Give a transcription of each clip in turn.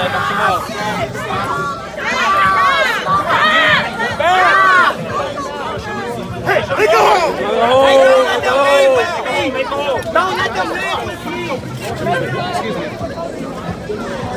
Don't let them live with me. Excuse me.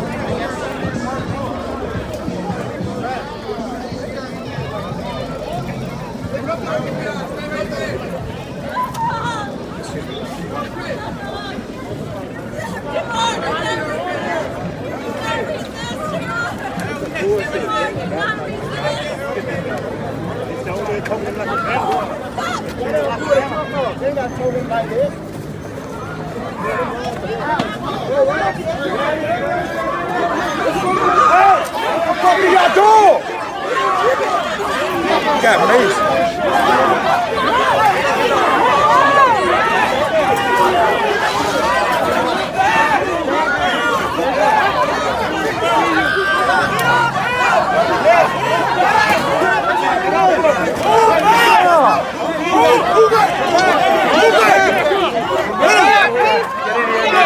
Got me.